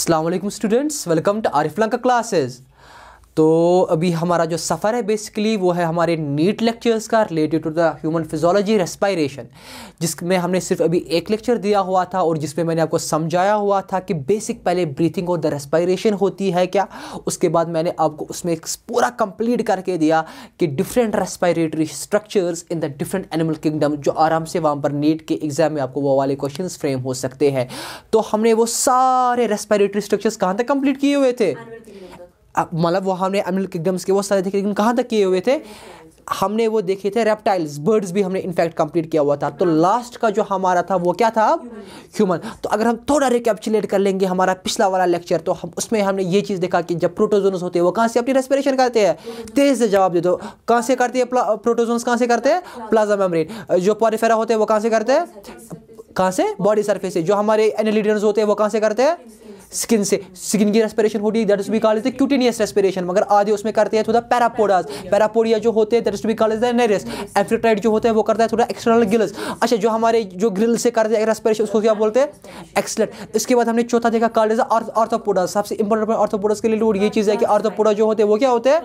Assalamualaikum, students, welcome to Ariflanka classes. तो अभी हमारा जो सफ़र है बेसिकली वो है हमारे नीट लेक्चर्स का related to the human physiology respiration जिसमें हमने सिर्फ़ अभी एक लेक्चर दिया हुआ था और जिसमें मैंने आपको समझाया हुआ था कि बेसिक पहले ब्रीथिंग और द रेस्पायरेशन होती है क्या। उसके बाद मैंने आपको उसमें पूरा कंप्लीट करके दिया कि different respiratory structures in the different animal kingdom जो आराम से वहाँ पर नीट के एग्ज़ाम में आपको वो वाले क्वेश्चन फ्रेम हो सकते हैं। तो हमने वो सारे रेस्पायरेटरी स्ट्रक्चर्स कहाँ तक कंप्लीट किए हुए थे? मतलब वो हमने एनिमल किंगडम्स के वो सारे देखे, लेकिन कहाँ तक किए हुए थे? हमने वो देखे थे रेप्टाइल्स बर्ड्स भी हमने इनफैक्ट कंप्लीट किया हुआ था। तो लास्ट का जो हमारा था, वो क्या था? ह्यूमन तो अगर हम थोड़ा रिकेप्चुलेट कर लेंगे हमारा पिछला वाला लेक्चर तो हम, उसमें हमने ये चीज़ देखा कि जब प्रोटोजोन्स होते हैं, वो कहाँ से अपनी रेस्पिरेशन करते हैं? तेज से जवाब दे दो। कहाँ से करते हैं प्रोटोजोन्स कहाँ से करते हैं? प्लाजा मेम्ब्रेन जो पॉरीफेरा होते हैं, वो कहाँ से करते हैं? कहाँ से? बॉडी सर्फेस से। जो हमारे एनालिडर्स होते हैं, वो कहाँ से करते हैं? स्किन से स्किन की रेस्पिरेशन होती है that is be called the cutaneous respiration मगर आधे उसमें करते हैं थोड़ा पैरापोडास पैरापोडिया जो होते हैं that is be called the Nereis aphrodite जो होते हैं, वो करता है थोड़ा एक्सटर्नल गिल्स अच्छा जो हमारे जो ग्रिल से करते हैं रेस्पिरेशन उसको क्या बोलते हैं? एक्सलेट इसके बाद हमने चौथा देखा कॉल्ड इज़ आर्थोपोडास सबसे इंपॉर्टेंट आर्थोपोडास के लिए ये चीज़ है कि आर्थोपोडा जो होते हैं, वो क्या होते हैं?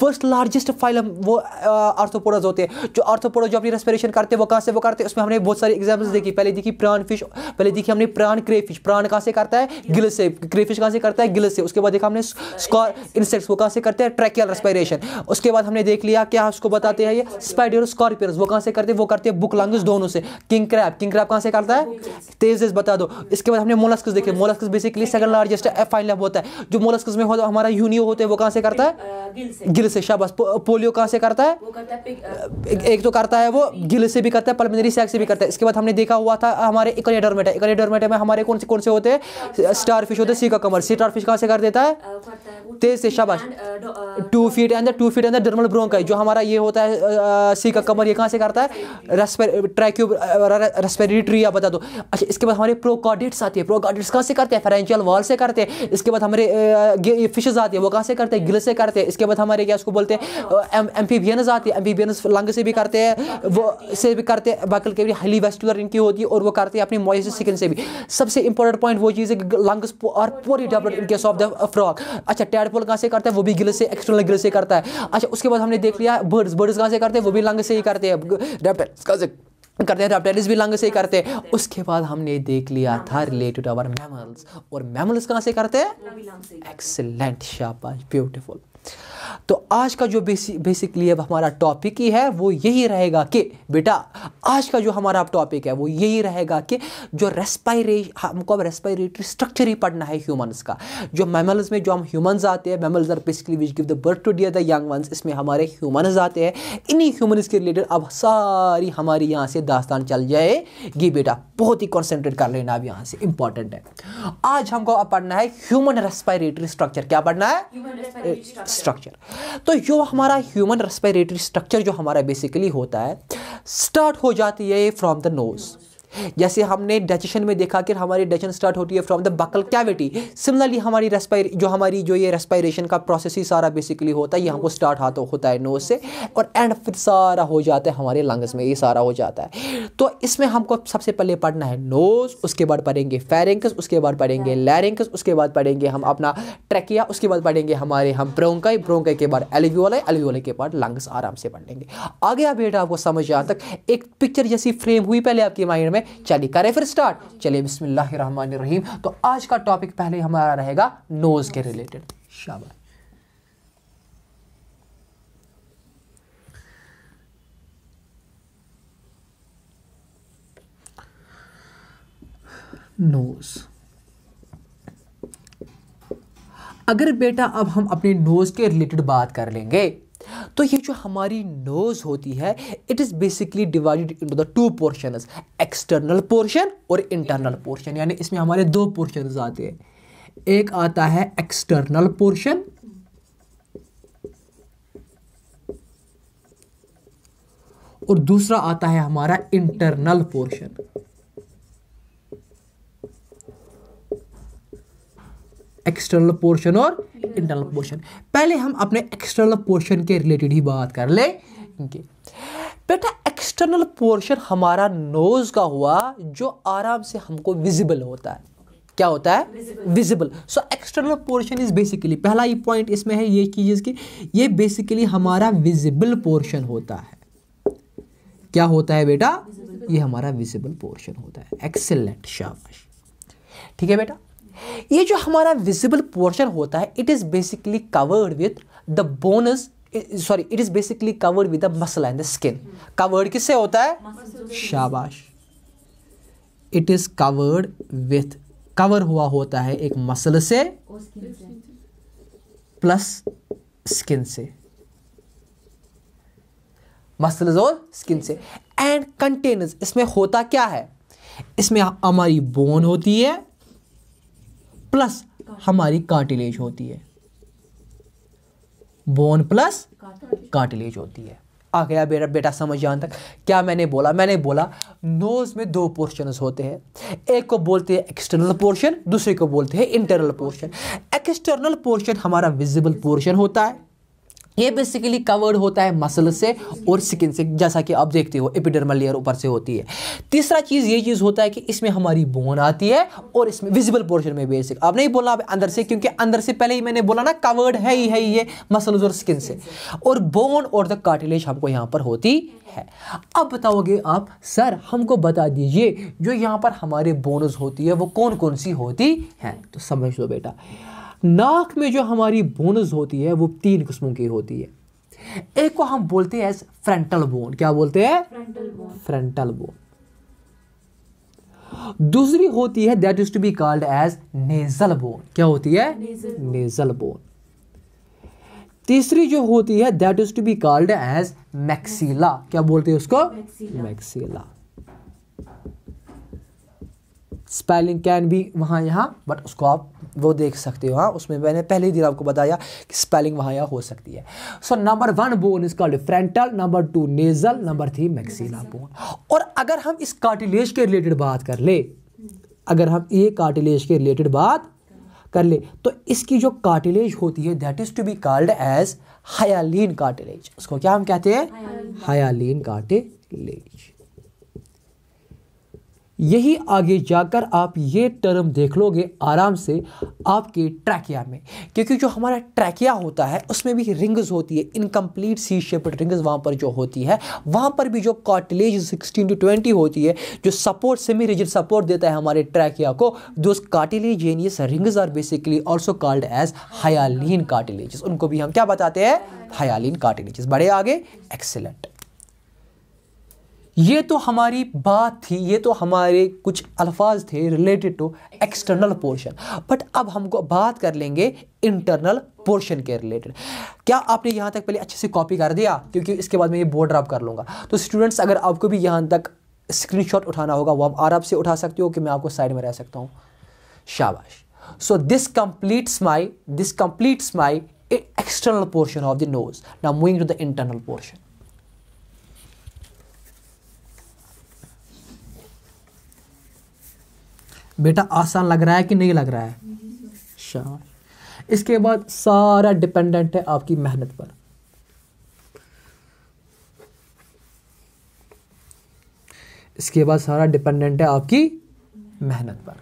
फ़र्स्ट लार्जेस्ट फाइलम वो आर्थोपोडास होते हैं। जो आर्थोपोडा जो अपनी रेस्पिरेशन करते हैं, वो कहाँ से, वो करते हैं? उसमें हमने बहुत सारी एग्जाम्पल्स देखी। पहले देखी प्राण फ़िश पहले देखी हमने प्राण क्रे फ़िश प्राण कहाँ से करता है? गिल से क्रेफिश कहाँ से करता है? गिल से। उसके बाद देखा हमने स्कॉर इंसेक्ट्स वो कहाँ से करते हैं? ट्रैकियल रेस्पिरेशन उसके बाद हमने देख लिया क्या उसको बताते हैं ये? स्पाइडर स्कॉर्पियंस वो कहाँ से करते हैं? वो करते हैं बुक लंग्स दोनों से। किंग क्रैप किंग क्रैप कहाँ से करता है? तेज तेज बता दो। इसके बाद हमने मोलस्कस देखे। Molluscs basically second largest phylum होता है। जो मोलस्कस में होता हमारा यूनियो होते हैं वो कहाँ से करता है? गिल से. शाबाश। पोलियो कहाँ से करता है? एक तो करता है वो गिल से भी करता है पल्मिनरी सैक से भी करता है। इसके बाद हमने देखा हुआ था हमारे इकोनिडर्मेटा इकोनिडर्मेटा में हमारे कौन से कौन से होते हैं? स्टार फ़िश होते हैं सी का कमर। सी स्टार फ़िश कहाँ से कर देता है? तेज से शाबाश। Tube feet and tube feet and dermal branch जो हमारा ये होता है सी का कमर ये कहाँ से करता है? ट्रैक्यूब रेस्पिरेटरी बता दो। अच्छा इसके बाद हमारे प्रोकॉडिट्स आती है। प्रोकॉडिट्स कहाँ से करते हैं? फेरेंशियल वॉल से करते हैं। इसके बाद हमारे फिशेज आती है वो कहाँ से करते हैं? गिल से करते हैं। इसके बाद हमारे क्या उसको बोलते हैं? एम्फीबियनस आती है। एम्फीबियनस लंग से भी करते हैं वो से भी करते हैं। बाकी के भी हाईली वेस्टुलर इनकी होती है और वो करते हैं अपनी मॉइस स्किन से भी। सबसे इंपॉर्टेंट पॉइंट वो चीज़ है कि लंग्स और पूरी develop in case of the frog अच्छा टैडपोल कहाँ से करता है? वो भी गिल से एक्सटर्नल गिल से करता है। अच्छा उसके बाद हमने देख लिया बर्ड्स बर्ड्स कहाँ से करते हैं? वो भी लंग से ही करते हैं। करते हैं? रेप्टाइल्स भी लंग से ही करते हैं। उसके बाद हमने देख लिया था रिलेटेड अवर मैमल्स और मैमल्स कहाँ से करते हैं? एक्सेलेंट शाबाश ब्यूटीफुल तो आज का जो बेसिक बेसिकली अब हमारा टॉपिक ही है वो यही रहेगा कि बेटा आज का जो हमारा टॉपिक है वो यही रहेगा कि जो रेस्पायरे हमको अब रेस्पायरेटरी स्ट्रक्चर ही पढ़ना है ह्यूमंस का। जो मैमल्स में जो हम ह्यूमंस आते हैं mammals are basically which give the birth to their the young ones इसमें हमारे ह्यूमंस आते हैं। इन्हीं ह्यूमंस के रिलेटेड अब सारी हमारी यहाँ से दास्तान चल जाएगी बेटा। बहुत ही कॉन्सेंट्रेट कर लेना अब यहाँ से इंपॉर्टेंट है। आज हमको अब पढ़ना है ह्यूमन रेस्पायरेटरी स्ट्रक्चर क्या पढ़ना है? स्ट्रक्चर तो जो हमारा ह्यूमन रेस्पिरेटरी स्ट्रक्चर जो हमारा बेसिकली होता है स्टार्ट हो जाती है फ्रॉम द नोज़ जैसे हमने डाइजेशन में देखा कि हमारी डाइजेशन स्टार्ट होती है from the buccal cavity similarly हमारी रेस्पायर जो हमारी जो ये रेस्पायरेशन का प्रोसेस ही सारा बेसिकली होता है ये हमको स्टार्ट हाथ होता है नोज़ से और एंड फिर सारा हो जाता है हमारे लंग्स में ये सारा हो जाता है। तो इसमें हमको सबसे पहले पढ़ना है नोज़ उसके बाद पढ़ेंगे फेरेंकस उसके बाद पढ़ेंगे लैरेंकस उसके बाद पढ़ेंगे हम अपना ट्रैकिया उसके बाद पढ़ेंगे हमारे हम ब्रोंकाई ब्रोंकाई के बाद एलिवियोला एलिवियोला के बाद लंग्स आराम से पढ़ लेंगे। आगे आप बेटा आपको समझ यहाँ तक एक पिक्चर जैसी फ्रेम हुई पहले आपके माइंड में चलिए करें फिर स्टार्ट चलिए बिस्मिल्लाहिर्रहमानिर्रहीम। तो आज का टॉपिक पहले हमारा रहेगा नोज़ के रिलेटेड शाबाश। नोज़ अगर बेटा अब हम अपने नोज़ के रिलेटेड बात कर लेंगे तो ये जो हमारी नोज़ होती है it is basically divided into the two portion external portion और इंटरनल पोर्शन यानी इसमें हमारे दो पोर्शन आते हैं। एक आता है एक्सटर्नल पोर्शन और दूसरा आता है हमारा इंटरनल पोर्शन एक्सटर्नल पोर्शन और इंटरनल पोर्शन पहले हम अपने एक्सटर्नल पोर्शन के रिलेटेड ही बात कर लेंगे बेटा एक्सटर्नल पोर्शन हमारा नोज़ का हुआ जो आराम से हमको विजिबल होता है। क्या होता है? Visible so external portion is basically पहला ही पॉइंट इसमें है ये चीज़ की ये बेसिकली हमारा विजिबल पोर्शन होता है। क्या होता है बेटा? ये हमारा विजिबल पोर्शन होता है। एक्सेलेंट शाबाश। ठीक है बेटा? ये जो हमारा विजिबल पोर्शन होता है it is basically covered with the bones sorry it is basically covered with the muscle and the skin covered किससे होता है? शाबाश। It is covered with cover हुआ होता है एक मसल से प्लस स्किन से। मसल्स और स्किन से। एंड कंटेनर्स इसमें होता क्या है? इसमें हमारी बोन होती है प्लस हमारी कार्टिलेज होती है। बोन प्लस कार्टिलेज होती है। आ गया बेटा बेटा समझ जान तक क्या मैंने बोला? मैंने बोला नोज़ में दो पोर्शन होते हैं। एक को बोलते हैं एक्सटर्नल पोर्शन दूसरे को बोलते हैं इंटरनल पोर्शन एक्सटर्नल पोर्शन हमारा विजिबल पोर्शन होता है। ये बेसिकली कवर्ड होता है मसल से और स्किन से, जैसा कि आप देखते हो एपिडर्मल लेयर ऊपर से होती है। तीसरा चीज़ ये चीज़ होता है कि इसमें हमारी बोन आती है और इसमें विजिबल पोर्शन में बेसिक अब नहीं बोलना अंदर से, क्योंकि अंदर से पहले ही मैंने बोला ना कवर्ड है ही, है ये मसल्स और स्किन से। और बोन और द कार्टिलेज हमको यहाँ पर होती है। अब बताओगे आप सर हमको बता दीजिए, जो यहाँ पर हमारे बोनस होती है, वो कौन कौन सी होती है? तो समझ लो बेटा। नाक में जो हमारी बोनस होती है वो तीन किस्मों की होती है। एक को हम बोलते हैं एज फ्रंटल बोन क्या बोलते हैं? फ्रंटल बोन दूसरी होती है that is to be called as nasal bone क्या होती है? नेजल बोन तीसरी जो होती है that is to be called as maxilla क्या बोलते हैं उसको? मैक्सीला स्पेलिंग कैन भी वहाँ यहाँ बट उसको आप वो देख सकते हो हाँ। उसमें मैंने पहले ही दिन आपको बताया कि स्पेलिंग वहाँ यहाँ हो सकती है। So number one bone is called frontal number two nasal number three maxilla bone और अगर हम इस कार्टिलेज के रिलेटेड बात कर ले अगर हम ये कार्टिलेज के रिलेटेड बात कर ले तो इसकी जो कार्टिलेज होती है that is to be called as hyaline cartilage उसको क्या हम कहते हैं? हयालीन कार्टिलेज यही आगे जाकर आप ये टर्म देख लोगे आराम से आपके ट्रैकिया में। क्योंकि जो हमारा ट्रैकिया होता है, उसमें भी रिंग्स होती है इनकम्प्लीट सी शेप्ड रिंग्स वहाँ पर जो होती है, वहाँ पर भी जो कार्टिलेज सिक्सटीन टू ट्वेंटी होती है, जो सपोर्ट सेमी रिजिड सपोर्ट देता है हमारे ट्रैकिया को दो cartilaginous rings are basically also called as hyaline cartilages उनको भी हम क्या बताते हैं? हयालीन कार्टिलेजेस बड़े आगे एक्सेलेंट ये तो हमारी बात थी, ये तो हमारे कुछ अल्फाज थे related to external portion but अब हमको बात कर लेंगे इंटरनल पोर्शन के रिलेटेड क्या आपने यहाँ तक पहले अच्छे से कॉपी कर दिया? क्योंकि इसके बाद मैं ये बोर्ड ड्रॉप कर लूँगा। तो स्टूडेंट्स अगर आपको भी यहाँ तक स्क्रीनशॉट उठाना होगा, वो आप आराम से उठा सकते हो कि मैं आपको साइड में रह सकता हूँ। शाबाश। So this completes my, this completes my external portion of the nose. Now moving to the internal portion. बेटा आसान लग रहा है कि नहीं लग रहा है? शाबाश इसके बाद सारा डिपेंडेंट है आपकी मेहनत पर। इसके बाद सारा डिपेंडेंट है आपकी मेहनत पर।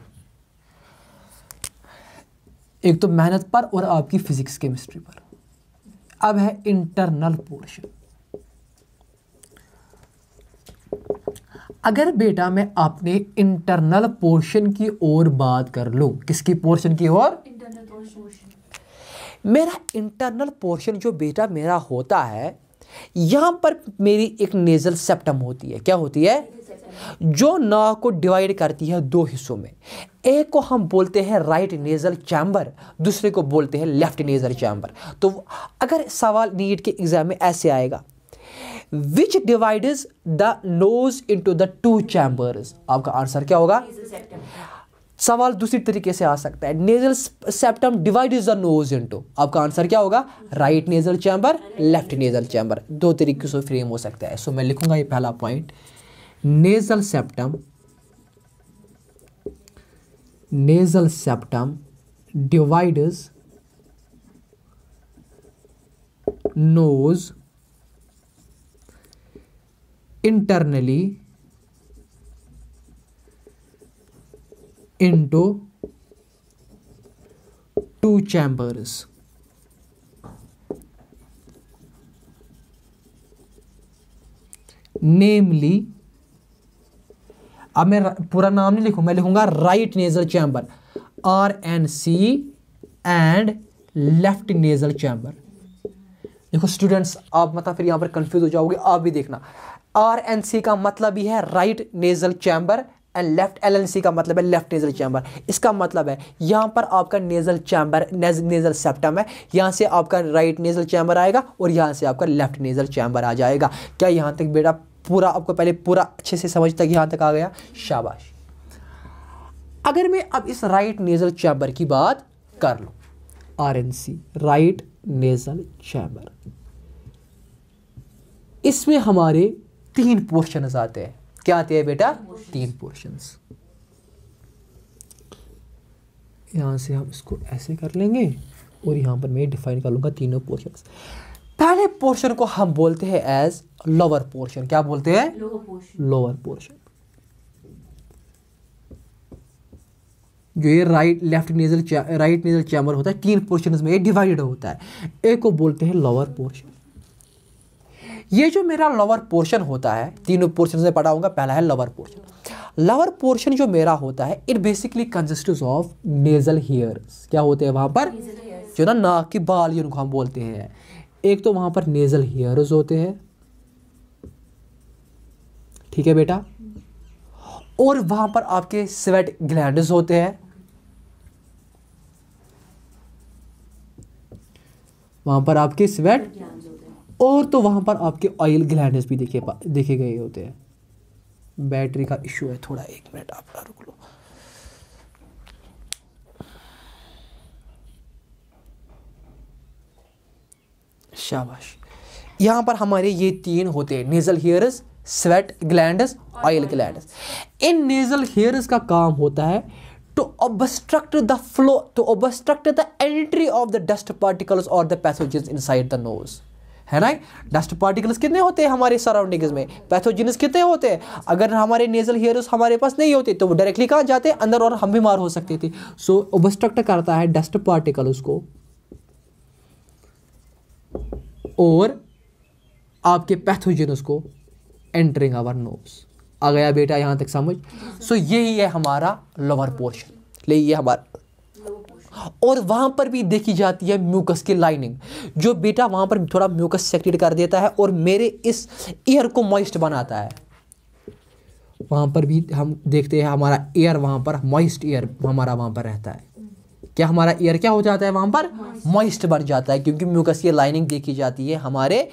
एक तो मेहनत पर और आपकी फिजिक्स केमिस्ट्री पर। अब है इंटरनल पोर्शन अगर बेटा मैं अपने इंटरनल पोर्शन की ओर बात कर लूँ किसकी पोर्शन की ओर? मेरा इंटरनल पोर्शन जो बेटा मेरा होता है यहाँ पर मेरी एक नेजल सेप्टम होती है। क्या होती है? जो नाक को डिवाइड करती है दो हिस्सों में। एक को हम बोलते हैं राइट नेजल चैम्बर दूसरे को बोलते हैं लेफ़्ट नेजल चैम्बर तो अगर सवाल नीट के एग्ज़ाम में ऐसे आएगा which divides the nose into the two chambers आपका आंसर क्या होगा? सवाल दूसरी तरीके से आ सकता है। Nasal septum divide is the nose into आपका आंसर क्या होगा? Right nasal chamber left nasal chamber दो तरीके से फ्रेम हो सकता है। सो so, मैं लिखूँगा ये पहला point nasal septum nasal divide divides nose internally into two chambers. Namely, अब मैं पूरा नाम नहीं लिखूँ, मैं लिखूँगा right nasal chamber R N C and left nasal chamber देखो स्टूडेंट्स आप मतलब फिर यहाँ पर कंफ्यूज हो जाओगे, आप भी देखना। आर एन सी का मतलब ही है right nasal chamber and left L N C का मतलब है लेफ़्ट नेजल चैम्बर। इसका मतलब है, यहाँ पर आपका नेजल चैम्बर नेजल सेप्टम है। यहाँ से आपका राइट नेजल चैम्बर आएगा और यहाँ से आपका लेफ़्ट नेजल चैम्बर आ जाएगा। क्या यहाँ तक बेटा पूरा, आपको पहले पूरा अच्छे से समझ तक यहाँ तक आ गया? शाबाश। अगर मैं अब इस राइट नेजल चैम्बर की बात कर लूँ, R N C, right nasal chamber. इसमें हमारे तीन पोर्शन आते हैं। क्या आते हैं बेटा? तीन पोर्शन यहाँ से हम इसको ऐसे कर लेंगे और यहाँ पर मैं डिफाइन कर लूँगा तीनों पोर्शन पहले पोर्शन को हम बोलते हैं एज लोअर पोर्शन क्या बोलते हैं? लोअर पोर्शन जो ये right left nasal right nasal chamber होता है तीन पोर्शन में ये डिवाइडेड होता है। एक को बोलते हैं लोअर पोर्शन ये जो मेरा लोअर पोर्शन होता है तीनों पोर्शन में पढ़ाऊँगा पहला है लोअर पोर्शन लोअर पोर्शन जो मेरा होता है it basically consist of nasal hairs क्या होते हैं वहाँ पर? जो ना नाक की बाल जिनको हम बोलते हैं. एक तो वहाँ पर नेजल हेयर्स होते हैं. ठीक है बेटा? और वहाँ पर आपके स्वेट ग्लैंड होते हैं. वहाँ पर आपके स्वेट और तो वहाँ पर आपके ऑयल ग्लैंड्स भी देखे देखे गए होते हैं। बैटरी का इशू है थोड़ा, एक मिनट आप रुक लो। शाबाश। यहाँ पर हमारे ये तीन होते हैं nasal hairs sweat glands oil glands in nasal hairs का काम होता है to obstruct the flow to obstruct the entry of the dust particles और the pathogens inside the nose है ना? डस्ट पार्टिकल्स कितने होते हैं हमारे सराउंडिंग्स में? पैथोजेंस कितने होते हैं? अगर हमारे नेजल हेयर्स हमारे पास नहीं होते तो वो डायरेक्टली कहाँ जाते हैं? अंदर और हम बीमार हो सकते थे। सो so, ऑबस्ट्रक्ट करता है डस्ट पार्टिकल उसको। और आपके पैथोजेनस को एंटरिंग आवर नोज़ आ गया बेटा यहाँ तक समझ। सो so, यही है हमारा लोअर पोर्शन ले ये हमारा और वहाँ पर भी देखी जाती है म्यूकस की लाइनिंग जो बेटा वहाँ पर थोड़ा म्यूकस सेक्रेट कर देता है और मेरे इस ईयर को मॉइस्ट बनाता है। वहाँ पर भी हम देखते हैं हमारा एयर वहाँ पर मॉइस्ट एयर हमारा वहाँ पर रहता है। क्या हमारा एयर क्या हो जाता है वहाँ पर? मॉइस्ट बन जाता है, क्योंकि म्यूकस की लाइनिंग देखी जाती है हमारे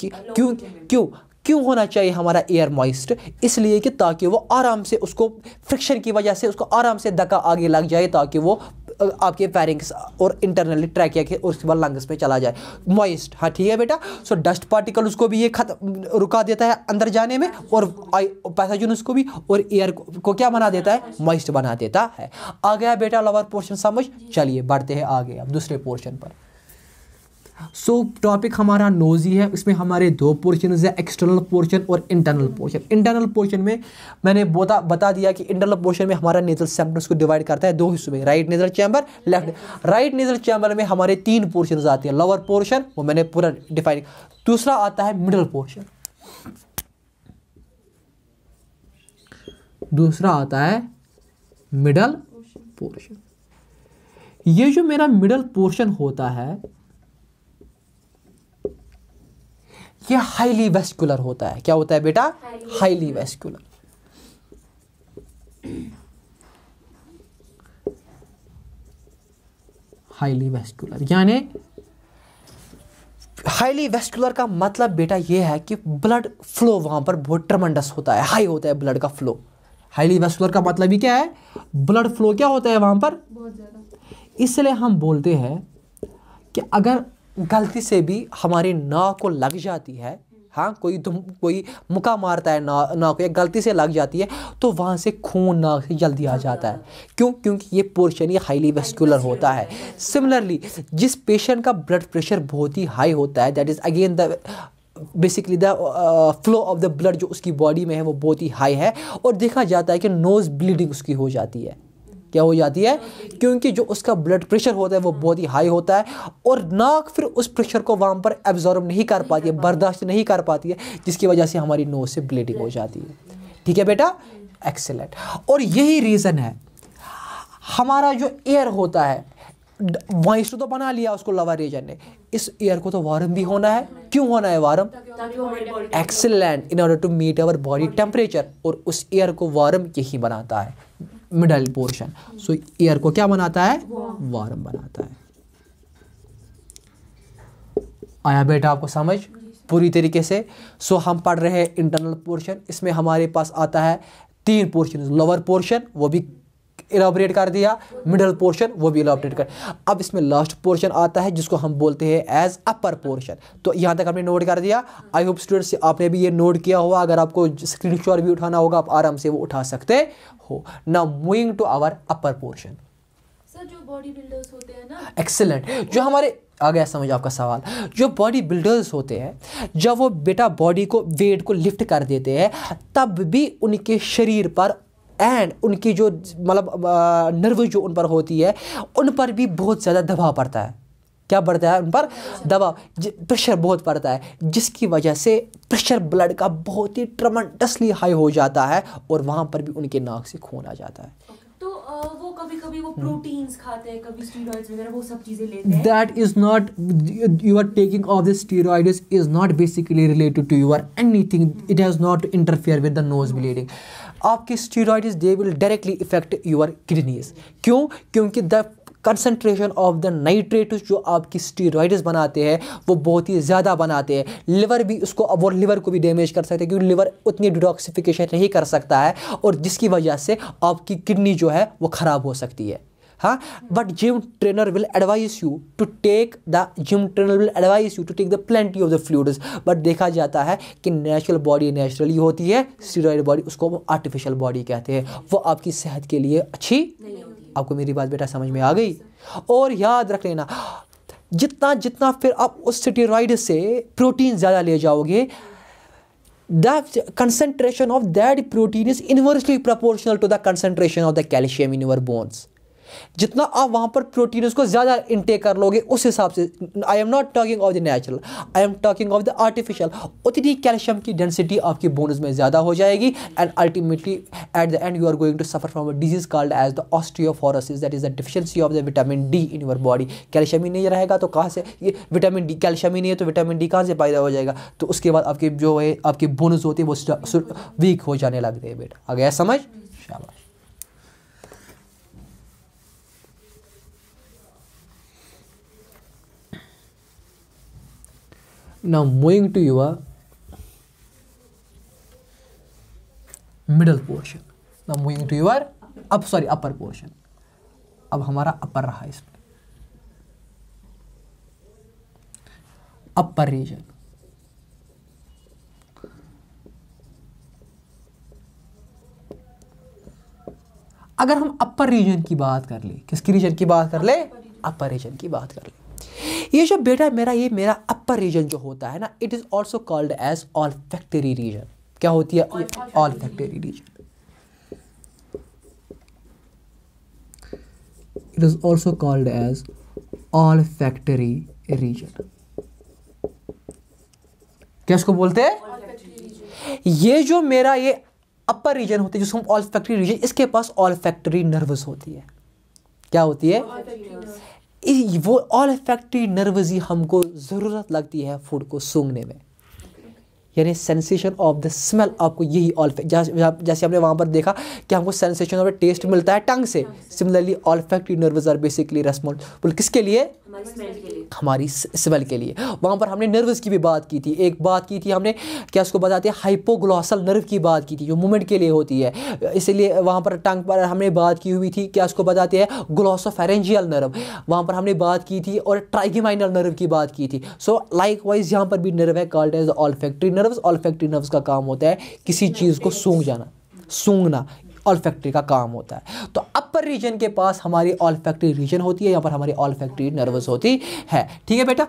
क्यों क्यों? क्यों होना चाहिए हमारा एयर मॉइस्ट इसलिए कि ताकि वो आराम से उसको फ्रिक्शन की वजह से, उसको आराम से धक्का आगे लग जाए ताकि वो आपके पैरिंग्स और इंटरनली ट्रैकिया के उसके बाद लंग्स में चला जाए। मॉइस्ट हाँ ठीक है बेटा? सो डस्ट पार्टिकल उसको भी ये खत्म रुका देता है अंदर जाने में और पैथोजन उसको भी और एयर को क्या बना देता है? मॉइस्ट बना देता है। आ गया बेटा लोअर पोर्शन समझ। चलिए, बढ़ते हैं आगे, अब दूसरे पोर्शन पर। सो so, टॉपिक हमारा नोजी है इसमें हमारे दो पोर्शन है एक्सटर्नल पोर्शन और इंटरनल पोर्शन इंटरनल पोर्शन में मैंने बता बता दिया कि इंटरनल पोर्शन में हमारा नेजल सेप्टम्स को डिवाइड करता है दो हिस्सों में right nasal chamber left right nasal chamber में हमारे तीन पोर्शन आते हैं लोअर पोर्शन वो मैंने पूरा डिफाइन दूसरा आता है मिडल पोर्शन दूसरा आता है मिडल पोर्शन ये जो मेरा मिडल पोर्शन होता है ये हाईली वेस्कुलर होता है? क्या होता है बेटा? हाईली वेस्कुलर हाईली वेस्कुलर यानी हाईली वेस्कुलर का मतलब बेटा ये है कि ब्लड फ्लो वहाँ पर बहुत ट्रमंडस होता है। हाई होता है ब्लड का फ्लो हाईली वेस्कुलर का मतलब ही क्या है? ब्लड फ्लो क्या होता है वहाँ पर? बहुत ज़्यादा. इसलिए हम बोलते हैं कि अगर गलती से भी हमारी नाव को लग जाती है। हाँ कोई तुम, कोई मुका मारता है ना नाव को, या गलती से लग जाती है तो वहाँ से खून नाक से जल्दी आ जाता है। क्यों? क्योंकि ये पोर्शन ये हाईली वेस्कुलर होता है। सिमिलरली जिस पेशेंट का ब्लड प्रेशर बहुत ही हाई होता है that is again the basically the flow of the blood जो उसकी बॉडी में है, वो बहुत ही हाई है, और देखा जाता है कि नोज़ ब्लीडिंग उसकी हो जाती है। क्या हो जाती है? क्योंकि जो उसका ब्लड प्रेशर होता है, वो बहुत ही हाई होता है और नाक फिर उस प्रेशर को वहाँ पर एब्जॉर्ब नहीं कर पाती है, बर्दाश्त नहीं कर पाती है, जिसकी वजह से हमारी नोज़ से ब्लीडिंग हो जाती है। ठीक है बेटा? एक्सेलेंट और यही रीज़न है। हमारा जो एयर होता है मॉइस्ट तो बना लिया उसको लवर रीजन ने। इस एयर को तो वार्म भी होना है। क्यों होना है warm excellent in order to meet our body temperature और उस एयर को वार्म यही बनाता है। मिडल पोर्शन सो एयर को क्या बनाता है? वार्म बनाता है. आया बेटा आपको समझ? पूरी तरीके से. सो so, हम पढ़ रहे हैं इंटरनल पोर्शन इसमें हमारे पास आता है तीन पोर्शन लोअर पोर्शन वो भी इलाबरेट कर दिया मिडल पोर्शन वो भी इलाबरेट कर। अब इसमें लास्ट पोर्शन आता है जिसको हम बोलते हैं एज अपर पोर्शन तो यहाँ तक हमने नोट कर दिया। आई होप स्टूडेंट्स आपने भी ये नोट किया होगा। अगर आपको स्क्रीन भी उठाना होगा आप आराम से वो उठा सकते हो। ना moving to our upper portion excellent जो हमारे आ गया समझ आपका सवाल। जो बॉडी बिल्डर्स होते हैं जब वो बेटा बॉडी को वेट को लिफ्ट कर देते हैं तब भी उनके शरीर पर एंड उनकी जो मतलब नर्व जो उन पर होती है उन पर भी बहुत ज़्यादा दबाव पड़ता है। क्या बढ़ता है उन पर? दबाव। प्रेशर बहुत पड़ता है जिसकी वजह से प्रेशर ब्लड का बहुत ही ट्रमंडसली हाई हो जाता है और वहाँ पर भी उनके नाक से खून आ जाता है। तो वो कभी कभी वो प्रोटीन्स खाते हैं कभी स्टेरॉइड्स वगैरह वो सब चीज़ें लेते हैं? That is not you are taking off the steroids is not basically related to your anything it has not interfere with the nose bleeding आपके steroids they will directly effect your kidneys क्यों? क्योंकि the concentration of the nitrate जो आपकी steroids बनाते हैं, वो बहुत ही ज़्यादा बनाते हैं। लिवर भी उसको अब वो लिवर को भी डैमेज कर सकते हैं, क्योंकि लिवर उतनी डिटॉक्सिफिकेशन नहीं कर सकता है, और जिसकी वजह से आपकी किडनी जो है, वो ख़राब हो सकती है। हाँ but gym trainer will advise you to take the gym trainer will advise you to take the plenty of the fluids but देखा जाता है कि नेचुरल बॉडी नेचुरली होती है स्टीरॉयड बॉडी उसको आर्टिफिशियल बॉडी कहते हैं। वो आपकी सेहत के लिए अच्छी आपको मेरी बात बेटा समझ में आ गई? और याद रख लेना जितना जितना फिर आप उस स्टीरॉयड से प्रोटीन ज़्यादा ले जाओगे the concentration of that protein is inversely proportional to the concentration of the calcium in your bones जितना आप वहाँ पर प्रोटीन उसको ज़्यादा इनटेक कर लोगे, उस हिसाब से। I am not talking of the natural I am talking of the artificial उतनी कैल्शियम की डेंसिटी आपकी बोन्स में ज़्यादा हो जाएगी and ultimately at the end you are going to suffer from a disease called as the osteoporosis that is the deficiency of the vitamin D in your body calcium ही नहीं रहेगा तो कहाँ से? ये विटामिन डी कैल्शियम ही नहीं है तो विटामिन डी कहाँ से पैदा हो जाएगा? तो उसके बाद आपके जो है, आपके बोनस होते हैं, वो वीक हो जाने लगते हैं बेटा। आ गया समझ? शाबाश। Now moving to your middle portion now moving to your up sorry upper portion अब हमारा अपर रहा इसमें अपर रीजन अगर हम अपर रीजन की बात कर ले किसकी रीजन की बात कर ले अपर रीजन की बात कर ले ये जो बेटा मेरा ये मेरा अपर रीजन जो होता है ना it is also called as olfactory region क्या होती है? Olfactory region it is also called as olfactory region क्या इसको बोलते हैं? ये जो मेरा ये अपर रीजन होती है जिसको हम ऑल फैक्टरी रीजन इसके पास ऑल फैक्टरी नर्वस होती है। क्या होती है? वो ऑल इफ़ेक्टिव नर्वजी ही हमको ज़रूरत लगती है फ़ूड को सूंघने में। यानी सेंसेशन ऑफ़ द स्मेल आपको यही ऑल जैसे हमने वहाँ पर देखा कि हमको सेंसेशन ऑफ़ टेस्ट मिलता है टंग से। Similarly olfactory nerves are basically responsible किसके लिए? हमारी स्मेल के लिए। वहाँ पर हमने नर्वस की भी बात की थी। एक बात की थी हमने क्या उसको बताते हैं? हाइपोग्लॉसल नर्व की बात की थी जो मूवमेंट के लिए होती है। इसलिए वहाँ पर टंग पर हमने बात की हुई थी क्या उसको बताते हैं? ग्लोसोफेरेंजियल नर्व वहाँ पर हमने बात की थी और ट्राइगिमाइनल नर्व की बात की थी। सो लाइक वाइज यहाँ पर भी नर्व है called as olfactory nerves olfactory nerves का काम होता है किसी चीज़ को सूंघ जाना सूंघना। ऑल फैक्ट्री का काम होता है। तो अपर रीजन के पास हमारी ऑल फैक्ट्री रीजन होती है यहाँ पर हमारी ऑल फैक्ट्री नर्वस होती है। ठीक है बेटा?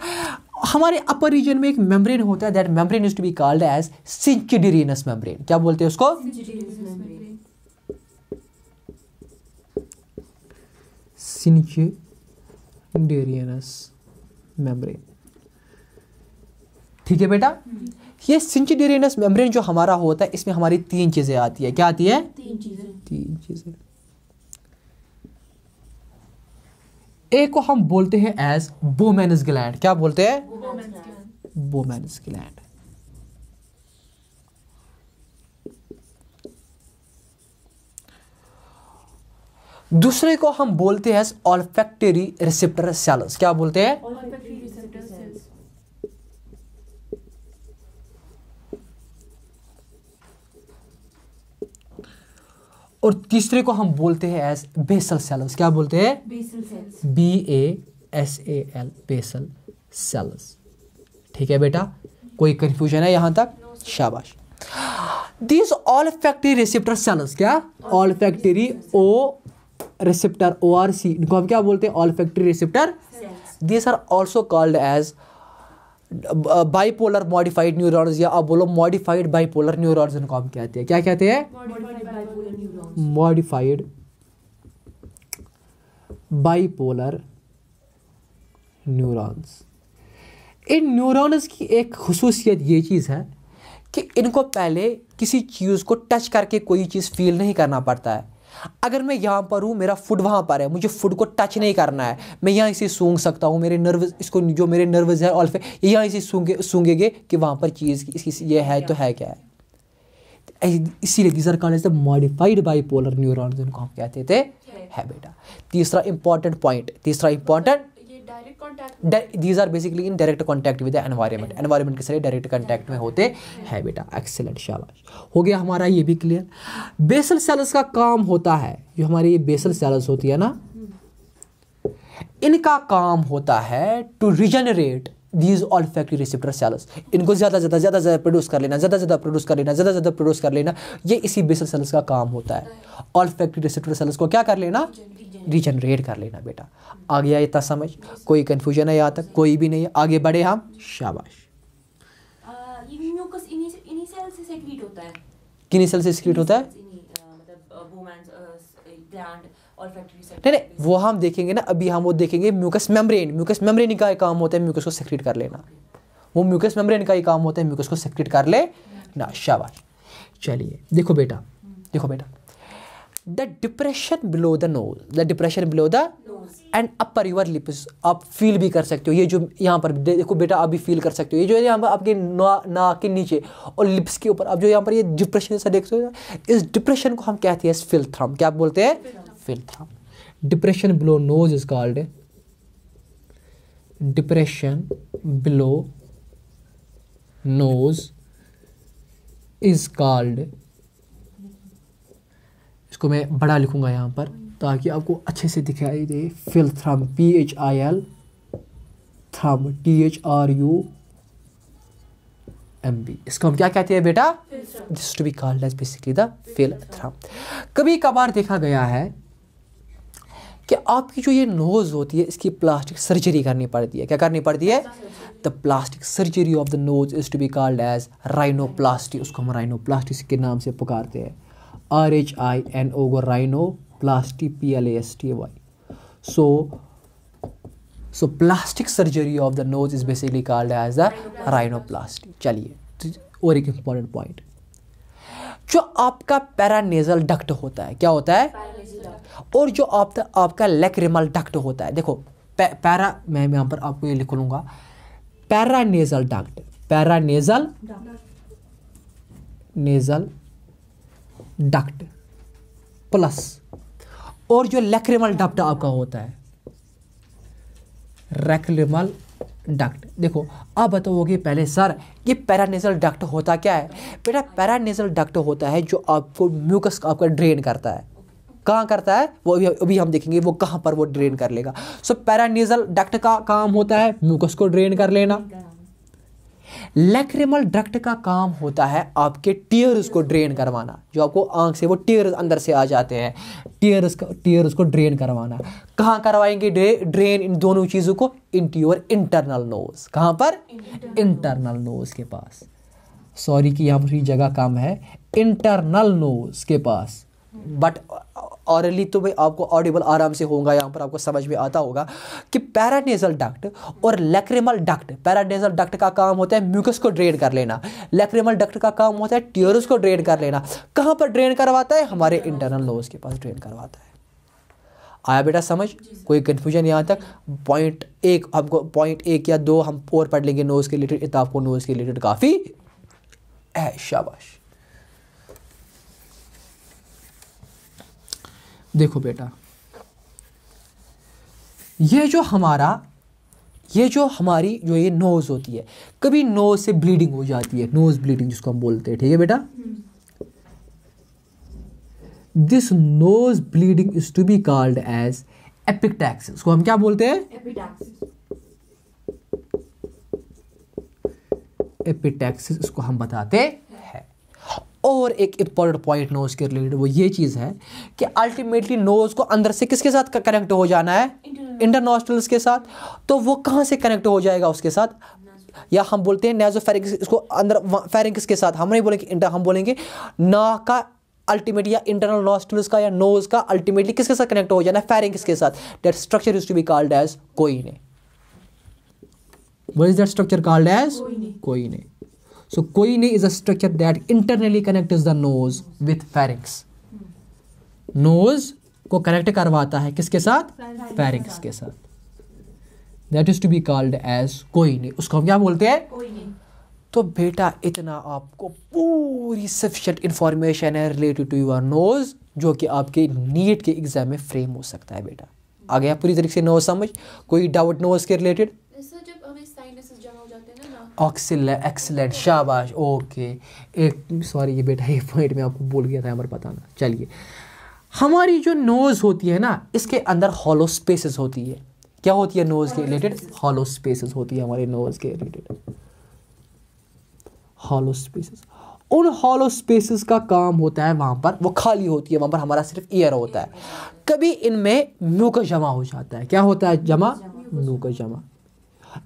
हमारे अपर रीजन में एक मेम्ब्रेन होता है that membrane is to be called as Schneiderian membrane क्या बोलते हैं उसको? सिंचडेरियनस मेम्ब्रेन ठीक है बेटा? ये सिंचडेरियनस मेम्ब्रेन जो हमारा होता है इसमें हमारी तीन चीज़ें आती है। क्या आती है? तीन चीज़ें। तीन चीज़ें। एक को हम बोलते हैं एज बोमेनस ग्लैंड क्या बोलते हैं? बोमेनस ग्लैंड दूसरे को हम बोलते हैं ऑल्फैक्टरी रिसेप्टर सेल्स क्या बोलते हैं? और तीसरे को हम बोलते हैं एज बेसल सेल्स क्या बोलते हैं? B A S A L basal cells ठीक है बेटा? कोई कंफ्यूजन है यहाँ तक? शाबाश। This olfactory receptor cells क्या? Olfactory O receptor O R C इनको हम क्या बोलते हैं? Olfactory receptor this are also called as bipolar modified neurons या आप बोलो मॉडिफाइड बाईपोलर न्यूरॉन्स इनको हम कहते हैं। क्या कहते हैं? मॉडिफाइड बाईपोलर न्यूरॉन्स इन न्यूरॉन्स की एक खसूसियत ये चीज़ है कि इनको पहले किसी चीज़ को टच करके कोई चीज़ फील नहीं करना पड़ता है। अगर मैं यहाँ पर हूँ मेरा फुट वहाँ पर है मुझे फुट को टच नहीं करना है। मैं यहाँ इसे सूंघ सकता हूँ मेरे नर्वस इसको जो मेरे नर्वस है ऑल्फे ये यहाँ इसे सूंघे सूंघेंगे कि वहाँ पर चीज़ इसकी ये है तो है क्या है? इसीलिए these are called as the modified bipolar neurons इनको हम कहते थे है बेटा। तीसरा इंपॉर्टेंट पॉइंट तीसरा important these are basically in direct contact with the environment environment के सारे डायरेक्ट कॉन्टैक्ट में होते हैं बेटा। एक्सेलेंट शाबाश। हो गया हमारा ये भी क्लियर बेसल सेल्स का काम होता है जो हमारी ये बेसल सेल्स होती है ना इनका काम होता है to regenerate these olfactory receptor cells इनको ज़्यादा ज़्यादा ज़्यादा ज़्यादा प्रोड्यूस कर लेना ज़्यादा ज़्यादा प्रोड्यूस कर लेना ज़्यादा ज़्यादा प्रोड्यूस कर लेना ये इसी बेसल सेल्स का काम होता है। ऑल्फैक्टरी रिसेप्टर सेल्स को क्या कर लेना? रिजनरेट कर लेना बेटा। आ गया इतना समझ। कोई कंफ्यूजन है यहाँ तक कोई भी नहीं। है आगे बढ़े हम। शाबाश। इन्हीं सेल से सेक्रीट होता है। नहीं नहीं वो हम देखेंगे ना अभी हम वो देखेंगे म्यूकस मेम्ब्रेन म्यूकस मेम्ब्रेन का ही काम होता है म्यूकस को सेक्रेट कर लेना। वो म्यूकस मेम्ब्रेन का ही काम होता है म्यूकस को सेक्रेट कर ले। ना शाबाश। चलिए देखो बेटा देखो बेटा। The depression below the nose the depression below the and upper your lips आप फील भी कर सकते हो। ये जो यहाँ पर देखो बेटा आप भी फील कर सकते हो। ये जो है यहाँ पर आपके ना- नाक के नीचे और लिप्स के ऊपर आप जो यहाँ पर ये डिप्रेशन जैसा देख सकते हो। इस डिप्रेशन को हम कहते हैं फिल्थ्रम क्या बोलते हैं? Philtrum depression below nose is called depression below nose is called इसको मैं बड़ा लिखूँगा यहाँ पर ताकि आपको अच्छे से दिखाई दे philtrum P H I L thrum T H R U M B इसको हम क्या कहते हैं बेटा? This to be called as basically the philtrum कभी कभार देखा गया है कि आपकी जो ये नोज़ होती है, इसकी प्लास्टिक सर्जरी करनी पड़ती है। क्या करनी पड़ती है? The plastic surgery of the nose is to be called as rhinoplasty उसको हम राइनोप्लास्टी के नाम से पुकारते हैं। R H I N O go rhinoplasty P L S T Y so so plastic surgery of the nose is basically called as the rhinoplasty चलिए तो और एक इंपॉर्टेंट पॉइंट जो आपका पैरानेजल डक्ट होता है, क्या होता है? और जो आपका आपका लेक्रिमल डक्ट होता है। देखो पैरा मैं यहाँ पर आपको ये लिख लूँगा। Paranasal duct. Paranasal nasal duct plus. और जो लेक्रिमल डक्ट आपका होता है। Lacrimal duct. देखो, आप बताओगे पहले, सर, ये पैरानेजल डक्ट होता क्या है? बेटा, पैरानेजल डक्ट होता है जो आपको म्यूकस आपका ड्रेन करता है। कहाँ करता है वो अभी अभी हम देखेंगे वो कहाँ पर वो ड्रेन कर लेगा। सो पैरानेजल डक्ट का काम होता है म्यूकस को ड्रेन कर लेना। लैक्रिमल डक्ट का काम होता है आपके टीयर्स को ड्रेन करवाना जो आपको आँख से वो टीयर्स अंदर से आ जाते हैं। टीयर्स का टीयर्स को ड्रेन करवाना। कहाँ करवाएँगे ड्रेन इन दोनों चीज़ों को? इनटू योर इंटरनल नोज़ कहाँ पर? इंटरनल नोज़ के पास। सॉरी कि यहाँ पर जगह कम है। इंटरनल नोज़ के पास। बट ऑरली तो भाई आपको ऑडिबल आराम से होगा यहाँ पर आपको समझ में आता होगा कि पैरानेजल डक्ट और लैक्रिमल डक्ट पैरानेजल डक्ट का काम होता है म्यूकस को ड्रेन कर लेना लैक्रिमल डक्ट का काम होता है टीयरस को ड्रेन कर लेना। कहाँ पर ड्रेन करवाता है? हमारे इंटरनल नोज़ के पास ड्रेन करवाता है। आया बेटा समझ? कोई कन्फ्यूज़न यहाँ तक? पॉइंट एक हमको पॉइंट एक या दो हम और पढ़ लेंगे नोज़ के रिलेटेड इतना आपको नोज़ के रिलेटेड काफ़ी। है शाबाश। देखो बेटा। ये जो हमारा ये जो हमारी जो ये नोज़ होती है कभी नोज़ से ब्लीडिंग हो जाती है। नोज़ ब्लीडिंग जिसको हम बोलते हैं ठीक है बेटा? This nose bleeding is to be called as epistaxis उसको हम क्या बोलते हैं? एपिटैक्सिस एपिटैक्सिस इसको हम बताते हैं। और एक इंपॉर्टेंट पॉइंट नोज़ के रिलेटेड वो ये चीज़ है कि अल्टीमेटली नोज़ को अंदर से किसके साथ कनेक्ट हो जाना है? इंटरनोस्ट्रल्स के साथ। तो वो कहाँ से कनेक्ट हो जाएगा उसके साथ? या हम बोलते हैं नेजो फेरिंग्स इसको अंदर फेरिंग्स के साथ। हम नहीं बोलेंगे इंटर हम बोलेंगे नाक का अल्टीमेट या इंटरनल नॉस्ट्रल्स का या नोज़ का अल्टीमेटली किसके साथ कनेक्ट हो जाना है? फेरिंग्स के साथ। That structure is to be called as choanae what is that structure called as? Koine. koine so koine is a structure that internally connects the nose with pharynx. Nose को connect करवाता है किसके साथ? Pharynx के साथ. That is to be called as choanae उसको हम क्या बोलते हैं? तो बेटा इतना आपको पूरी सफिशेंट इंफॉर्मेशन है रिलेटेड टू योर नोज़ जो कि आपके नीट के एग्ज़ाम में फ्रेम हो सकता है बेटा. आ गया पूरी तरीके से नोज़ समझ? कोई डाउट नोज़ के रिलेटेड सर जब हमें साइनसेस जमा हो ऑक्सीलेंट एक्सीलेंट शाबाश ओके एक सॉरी ये बेटा ये पॉइंट में आपको बोल गया था हमारे बताना। चलिए। हमारी जो नोज़ होती है ना इसके अंदर हॉलो स्पेसेस होती है। क्या होती है नोज़ के रिलेटेड हॉलो स्पेसेस होती है हमारे नोज़ के रिलेटेड हॉलो स्पेसेस उन हॉलो स्पेसेस का काम होता है वहाँ पर वो खाली होती है वहाँ पर हमारा सिर्फ़ ईयर होता है। कभी इनमें म्यूकस जमा हो जाता है। क्या होता है? जमा? म्यूकस जमा।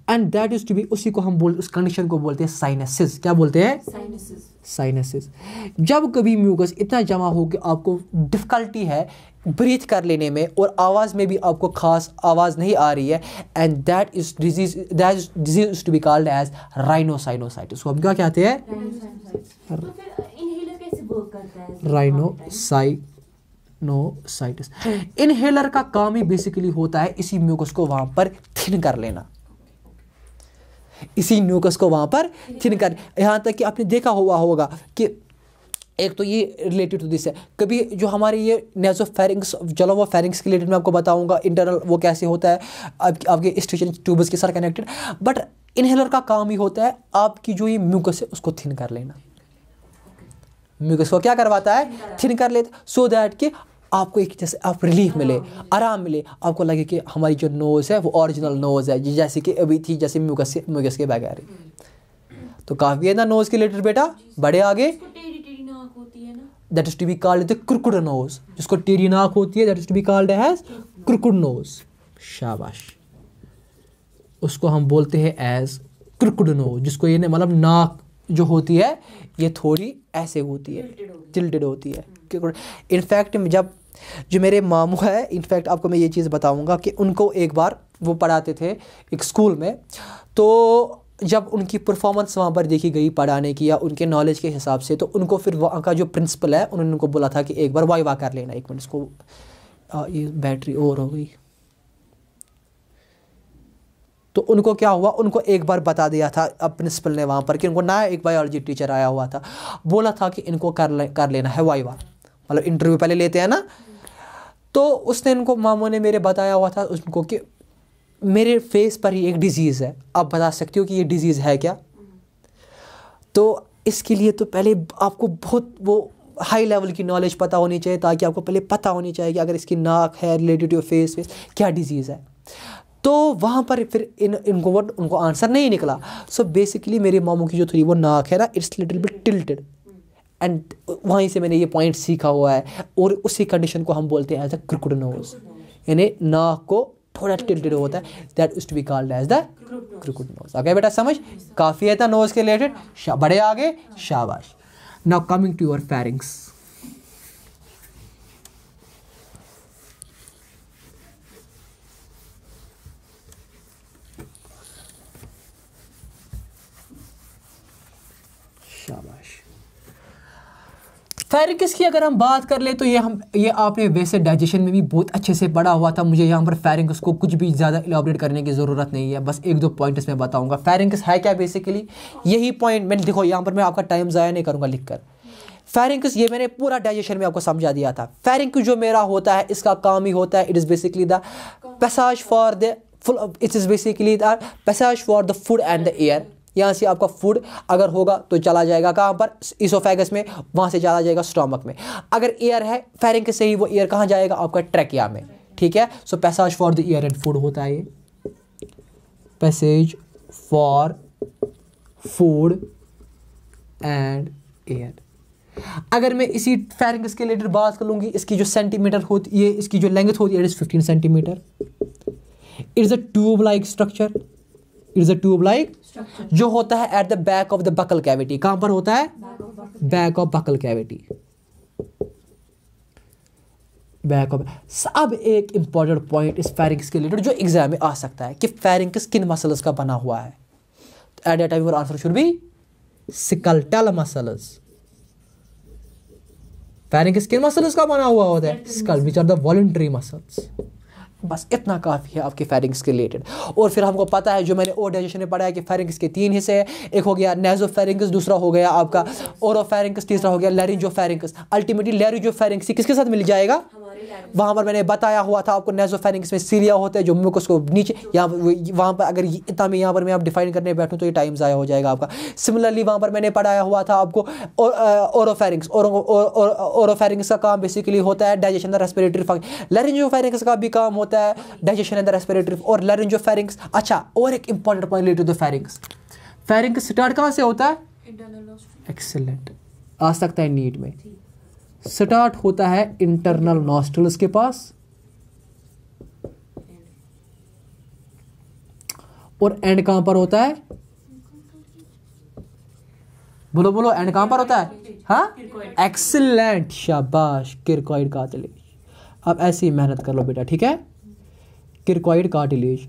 And that is to be उसी को हम बोल उस कंडीशन को बोलते हैं साइनसिस क्या बोलते हैं? साइनसेस साइनसिस जब कभी म्यूकस इतना जमा हो कि आपको डिफ़िकल्टी है ब्रीथ कर लेने में और आवाज़ में भी आपको खास आवाज़ नहीं आ रही है and that is disease that disease is to be called as rhinosinusitis को हम क्या कहते हैं? तो है? राइनोसाइनोसाइटिस इनहेलर का काम ही बेसिकली होता है इसी म्यूकस को वहाँ पर थिन कर लेना। इसी न्यूकस को वहाँ पर थिन कर। यहाँ तक कि आपने देखा हुआ होगा कि एक तो ये रिलेटेड टू दिस है। कभी जो हमारे ये नेजो फेरिंग्स चलो वो फेरिंग्स के रिलेटेड मैं आपको बताऊँगा इंटरनल वो कैसे होता है आप, आपके स्टेशन ट्यूबस के साथ कनेक्टेड बट इनहेलर का काम ही होता है आपकी जो ये म्यूकस है उसको थिन कर लेना। म्यूकस को क्या करवाता है? थिन कर। लेता सो दैट कि आपको एक जैसे आप रिलीफ मिले आराम मिले आपको लगे कि हमारी जो नोज़ है वो ओरिजिनल नोज़ है जैसे कि अभी थी जैसे म्यूकस से म्यूकस के बगैर तो काफ़ी है ना नोज़ के रिलेटेड बेटा? बड़े आगे। है that is to be called the crooked nose जिसको टेढ़ी नाक होती है that is to be called as crooked nose शाबाश। उसको हम बोलते हैं एज क्रुकुड नोज़ जिसको ये मतलब नाक जो होती है ये थोड़ी ऐसे होती है टिल्टेड होती है। इनफैक्ट जब जो मेरे मामू है इनफैक्ट आपको मैं ये चीज़ बताऊँगा कि उनको एक बार वो पढ़ाते थे एक स्कूल में तो जब उनकी परफॉर्मेंस वहाँ पर देखी गई पढ़ाने की या उनके नॉलेज के हिसाब से तो उनको फिर वहाँ का जो प्रिंसिपल है उन्होंने उनको बोला था कि एक बार वाइवा कर लेना एक मिनट इसको ये बैटरी और हो गई। तो उनको क्या हुआ? उनको एक बार बता दिया था अब प्रिंसिपल ने वहाँ पर कि उनको नया एक बायोलॉजी टीचर आया हुआ था। बोला था कि इनको कर ले, कर लेना है वाइवा मतलब इंटरव्यू पहले लेते हैं ना? तो उसने इनको मामू ने मेरे बताया हुआ था उनको कि मेरे फेस पर ही एक डिज़ीज़ है। आप बता सकती हो कि ये डिज़ीज़ है क्या? तो इसके लिए तो पहले आपको बहुत वो हाई लेवल की नॉलेज पता होनी चाहिए ताकि आपको पहले पता होनी चाहिए कि अगर इसकी नाक है रिलेटेड टू फेस फेस क्या डिज़ीज़ है? तो वहाँ पर फिर इन, इनको वो, उनको आंसर नहीं निकला। सो so बेसिकली मेरे मामू की जो थी वो नाक है ना it's little bit tilted and वहीं से मैंने ये पॉइंट सीखा हुआ है, और उसी कंडीशन को हम बोलते हैं एज अ क्रिकुड नोज़ यानी नाक को थोड़ा टिल्टेड होता है that is to be called as the crooked nose okay बेटा, समझ? काफ़ी है था नोज़ के रिलेटेड बड़े आगे। शाबाश। Now coming to your pharynx pharynx की अगर हम बात कर ले तो ये हम, ये आपने वैसे डाइजेशन में भी बहुत अच्छे से पढ़ा हुआ था। मुझे यहाँ पर फेरिंक्स को कुछ भी ज़्यादा इलाबरेट करने की ज़रूरत नहीं है। बस एक दो पॉइंट इसमें बताऊँगा। फेरिंक्स है क्या बेसिकली यही पॉइंट मैंने, देखो, यहाँ पर मैं आपका टाइम ज़ाया नहीं करूँगा लिख कर फेरिंक्स ये मैंने पूरा डाइजेशन में आपको समझा दिया था। फेरिंक्स जो मेरा होता है, इसका काम ही होता है। It is basically the passage for the full it is basically the passage for the food and the air यहाँ से आपका फ़ूड अगर होगा तो चला जाएगा कहाँ पर? इसोफेगस में, वहाँ से चला जाएगा स्टोमक में। अगर एयर है फेरिंग से ही वो एयर कहाँ जाएगा? आपका ट्रैकिया में। ठीक है? So passage for the air and food होता है ये। Passage for food and air अगर मैं इसी फेरिंग्स के रिलेटेड बात कर लूँगी, इसकी जो सेंटीमीटर होती है इसकी जो लेंथ होती है it is fifteen centimeter it is a tube like structure it is a tube like जो होता है at the back of the buccal cavity कहाँ पर होता है? Back of buccal cavity back of अब एक इंपॉर्टेंट पॉइंट इस फेरिंग्स के रिलेटेड जो एग्ज़ाम में आ सकता है कि फेरिंग्स किन मसल्स का बना हुआ है? At that time your answer should be skeletal muscles pharynx किन मसल्स का बना हुआ होता है? Skull which are the voluntary muscles बस इतना काफ़ी है आपके फेरिंग्स के रिलेटेड और फिर हमको पता है, जो मैंने और डाइजेशन में पढ़ा है कि फेरिंग्स के तीन हिस्से हैं। एक हो गया नेजो फेरिंग्स दूसरा हो गया आपका और फेरिंग्स तीसरा हो गया laryngopharynx ultimately laryngopharynx किसके साथ मिल जाएगा? वहाँ पर मैंने बताया हुआ था आपको नेजो फेरिंग्स में सीरिया होते हैं जो मुकस को नीचे यहाँ वहाँ पर अगर इतना मैं यहाँ पर मैं आप डिफाइन करने बैठूँ तो ये टाइम ज़ाया हो जाएगा आपका। सिमिलरली वहाँ पर मैंने पढ़ाया हुआ था आपको ओरोफेरिंग्स ओरोफेरिंग्स का काम बेसिकली होता है digestion the respiratory function laryngopharynx का भी काम होता है डाइजेशन एंड द रेस्पिरेटरी और लैरिंजो फेरिंग्स अच्छा और एक important point related to pharynx pharynx start कहाँ से होता है? एक्सेलेंट आ सकता है नीट में। स्टार्ट होता है इंटरनल नॉस्ट्रल्स के पास। और एंड कहाँ पर होता है? बोलो बोलो, एंड कहाँ पर होता है? हाँ? एक्सीलेंट शाबाश, किरकॉइड कार्टिलेज अब ऐसी मेहनत कर लो बेटा, ठीक है? किरकॉइड कार्टिलेज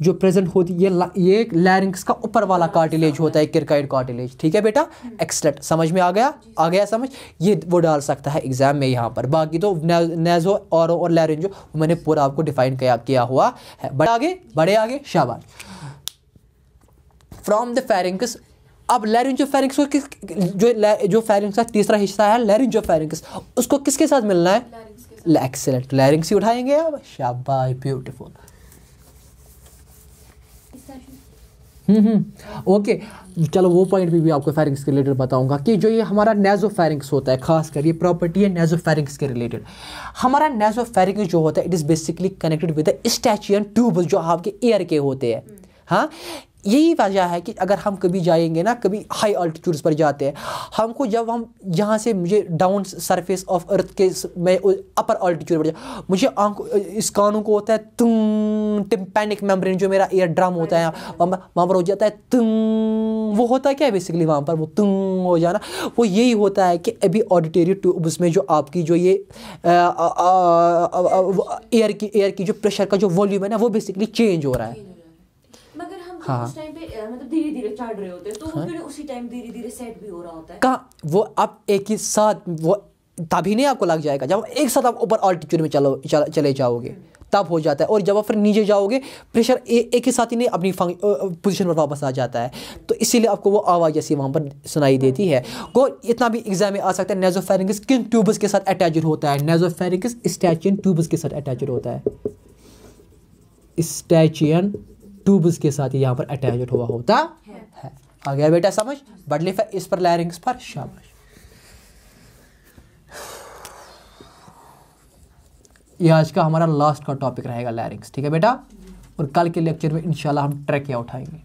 जो प्रेजेंट होती है ये ये लैरिंग्स का ऊपर वाला कार्टिलेज होता है किरकाइड कार्टिलेज ठीक है बेटा? एक्सलेट समझ में आ गया? आ गया समझ? ये वो डाल सकता है एग्ज़ाम में यहाँ पर। बाकी तो नेजो और और लैरिंजो मैंने पूरा आपको डिफाइन किया किया हुआ है। बड़े आगे? बड़े आगे? शाबाश। फ्रॉम द फेरिंग्स अब लैरिंजो फेरिंग्स को किस जो जो फेरिंग्स का तीसरा हिस्सा है लैरिंजो फेरिंग्स उसको किसके साथ मिलना है? एक्सेलेंट लैरिंग्स ही उठाएँगे अब शाबाश ब्यूटीफुल हम्म हम्म ओके चलो वो पॉइंट भी, भी आपको फेरिंग्स के रिलेटेड बताऊँगा कि जो ये हमारा नेजो फेरिंग्स होता है खासकर ये प्रॉपर्टी है नेजो फेरिंग्स के रिलेटेड हमारा नेजो फेरिंग्स जो होता है it is basically connected with the eustachian tubes जो आपके ईयर के होते हैं। हाँ? यही वजह है कि अगर हम कभी जाएँगे ना कभी हाई अल्टीट्यूड्स पर जाते हैं हमको जब हम यहाँ से मुझे डाउन सरफेस ऑफ़ अर्थ के मैं अपर अल्टीट्यूड पर जा मुझे आँख इस कानों को होता है तुम टिम्पैनिक मेम्ब्रेन जो मेरा एयर ड्रम होता है वहाँ पर हो जाता है तुम वो होता है क्या बेसिकली वहाँ पर वो तुम हो जाना। वो यही होता है कि अभी ऑडिटरी ट्यूब उसमें जो आपकी जो ये एयर की एयर की जो प्रेशर का जो वॉल्यूम है ना वो बेसिकली चेंज हो रहा है। मगर हम हाँ। उस टाइम पे मतलब धीरे धीरे चढ़ रहे होते हैं तो हाँ? फिर उसी टाइम धीरे धीरे सेट भी हो रहा होता है। कहाँ वो आप एक ही साथ वो तभी नहीं आपको लग जाएगा जब एक साथ आप ऊपर ऑल्टीट्यूड में चलो चल, चले जाओगे तब हो जाता है और जब आप फिर नीचे जाओगे प्रेशर ए, एक ही साथ ही नहीं अपनी पोजीशन पर वापस आ जाता है। तो इसीलिए आपको वो आवाज़ जैसी वहाँ पर सुनाई देती है। को इतना भी एग्ज़ाम में आ सकता है नेजोफेरिंगस किन ट्यूब्स के साथ अटैच होता है? नेजोफेरिंगस स्टैचियन ट्यूब्स के साथ अटैच होता है। स्टैचियन ट्यूब्स के साथ यहाँ पर अटैच हुआ होता है। आ गया बेटा समझ? बडली इस पर लैरिंग्स पर शाबाश। ये आज का हमारा लास्ट का टॉपिक रहेगा लैरिंग्स ठीक है बेटा? और कल के लेक्चर में इंशाल्लाह हम ट्रैकिया उठाएँगे।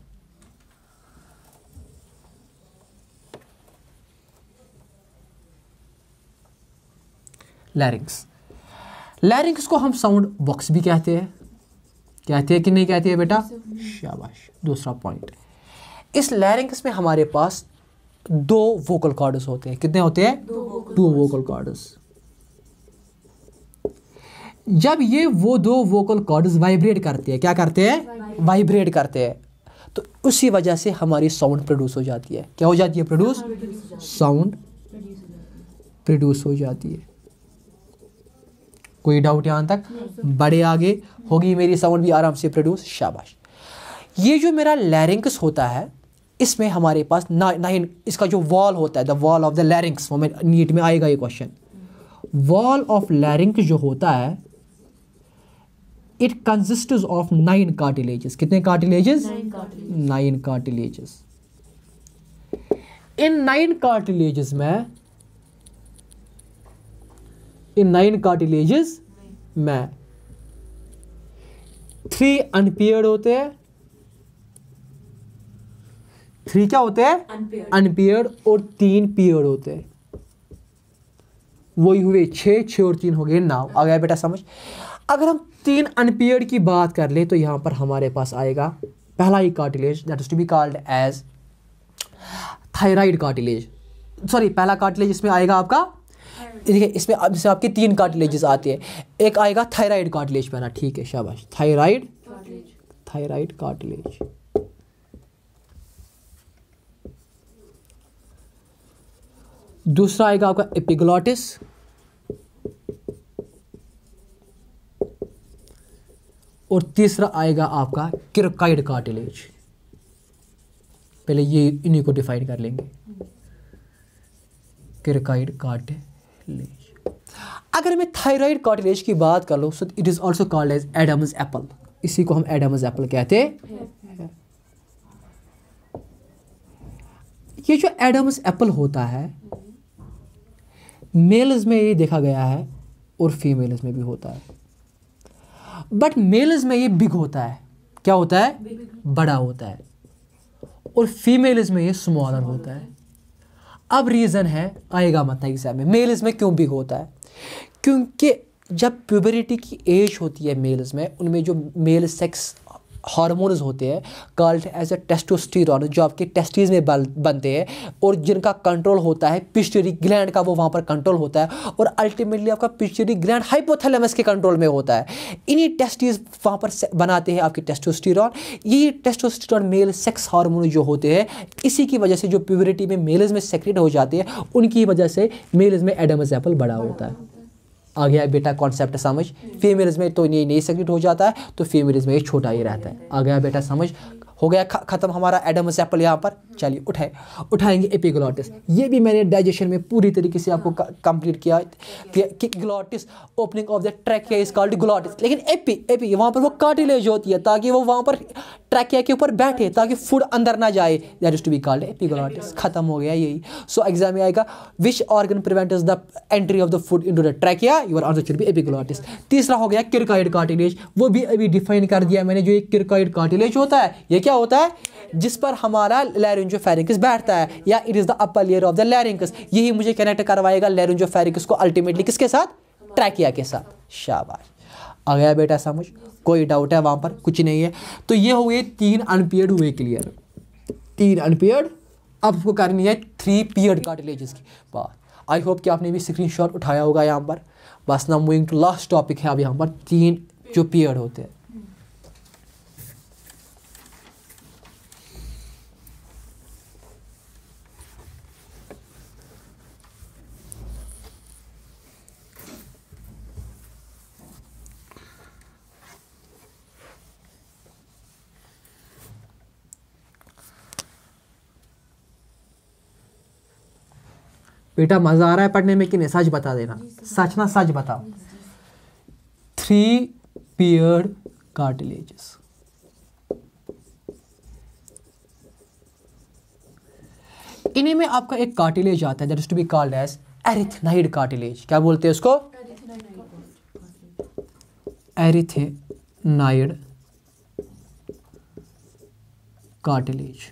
लैरिंग्स लैरिंग्स को हम साउंड बॉक्स भी कहते हैं। कहते है? कि नहीं कहती है बेटा? शाबाश दूसरा पॉइंट इस लैरिंग्स में हमारे पास दो वोकल कॉर्ड्स होते हैं। कितने होते हैं? टू वोकल कॉर्ड्स जब ये वो दो वोकल कॉर्ड्स वाइब्रेट करते हैं क्या करते हैं? वाइब्रेट करते हैं। तो उसी वजह से हमारी साउंड प्रोड्यूस हो जाती है। क्या हो जाती है? प्रोड्यूस साउंड प्रोड्यूस हो जाती है। कोई डाउट यहाँ तक? बड़े आगे होगी मेरी साउंड भी आराम से प्रोड्यूस शाबाश। ये जो मेरा लैरिंक्स होता है इसमें हमारे पास नाइन इसका जो वॉल होता है the wall of the larynx वो नीट में आएगा ये क्वेश्चन वॉल ऑफ़ लैरिंक्स जो होता है it consist of nine cartilages कितने कार्टिलेजेस नाइन कार्टिलेजेस इन नाइन कार्टिलेजेस में इन नाइन कार्टिलेजेस में थ्री अनपियर्ड होते हैं। थ्री क्या होते हैं? अनपियर्ड और तीन पियर्ड होते हैं। वही हुए छः छः और तीन हो गए नाव आ गया बेटा समझ। अगर हम तीन अनपियर्ड की बात कर ले तो यहाँ पर हमारे पास आएगा पहला ही cartilage that is to be called as thyroid cartilage sorry पहला कार्टिलेज इसमें आएगा आपका देखिए, इसमें अब जैसे आपके तीन कार्टिलेजेस आते हैं। एक आएगा थायराइड कार्टिलेज पहला ठीक है, शाबाश। थायराइड थायराइड कार्टिलेज दूसरा आएगा आपका एपिग्लॉटिस और तीसरा आएगा आपका किरकाइड कार्टिलेज पहले ये इन्हीं को डिफाइन कर लेंगे। किरकाइड कार्टिलेज अगर मैं थायराइड कार्टिलेज की बात कर लो so it is also called as Adam's apple इसी को हम एडम्स एप्पल कहते हैं। ये जो एडम्स एप्पल होता है मेल्स में ये देखा गया है और फीमेल्स में भी होता है। बट मेल्स में ये बिग होता है। क्या होता है? बड़ा होता है। और फीमेल्स में ये स्मॉलर होता है। अब रीज़न है, आएगा मत एग्ज़ाम में। मेल्स में क्यों भी होता है? क्योंकि जब प्यूबरिटी की एज होती है मेल्स में, उनमें जो मेल सेक्स हार्मोन्स होते हैं कॉल्ड एज ए टेस्टोस्टेरॉन जो आपके टेस्टिस में बनते हैं, और जिनका कंट्रोल होता है पिस्टरी ग्लैंड का वो वहाँ पर कंट्रोल होता है, और अल्टीमेटली आपका पिस्टरी ग्लैंड हाइपोथैलेमस के कंट्रोल में होता है। इन्हीं टेस्टिस वहाँ पर बनाते हैं आपके टेस्टोस्टेरॉन ये टेस्टोस्टेरॉन मेल सेक्स हार्मोन जो होते हैं, इसी की वजह से जो प्यूबरिटी में मेल्स में सेक्रेट हो जाते हैं, उनकी वजह से मेल्स में एडमस एपल बड़ा होता है। आ गया बेटा कॉन्सेप्ट समझ। फीमेल्स में तो ये नहीं सेक्रेट हो जाता है तो फीमेल्स में ये छोटा ही रहता है। आ गया बेटा समझ। हो गया खत्म हमारा एडमस एप्पल यहाँ पर। चलिए, उठाए, उठाएँगे एपिग्लॉटिस ये भी मैंने डाइजेशन में पूरी तरीके से आपको कंप्लीट किया। कि glottis opening of the trachea is called glottis लेकिन एपी एपी वहाँ पर वो कार्टिलेज होती है, ताकि वो वहाँ पर ट्रैकिया के ऊपर बैठे, ताकि फ़ूड अंदर ना जाए। That is to be called epiglottis खत्म हो गया यही। सो एग्ज़ाम में आएगा which organ prevent the entry of the food into the trachea your answer should be epiglottis तीसरा हो गया किरकाइड कार्टिलेज वो भी अभी डिफाइन कर दिया मैंने, जो एक किरकाइड कार्टिलेज होता है, ये क्या होता है? जिस पर हमारा लैरेंजोफेरिंकस बैठता है, या it is the upper layer of the larynx यही मुझे कनेक्ट करवाएगा लैरेंजोफेरिंकस को अल्टीमेटली किसके साथ? ट्रैकिया के साथ। शाबाश। आ गया बेटा समझ। कोई डाउट है वहाँ पर? कुछ नहीं है। तो ये हुए तीन अनपियर्ड हुए क्लियर तीन अनपियर्ड अब आपको करनी है थ्री पियर्ड कार्टिलेजेस की। बात। आई होप कि आपने भी स्क्रीनशॉट उठाया होगा यहाँ पर। बस ना मूविंग टू लास्ट टॉपिक है अब यहाँ पर। तीन जो पियर्ड होते हैं। बेटा मज़ा आ रहा है पढ़ने में कि नहीं? सच बता देना। सच ना सच बताओ। थ्री पियर्ड कार्टिलेजेस इन्हीं में आपका एक कार्टिलेज आता है that is to be called as arytenoid cartilage क्या बोलते हैं उसको? एरिथेनाइड कार्टिलेज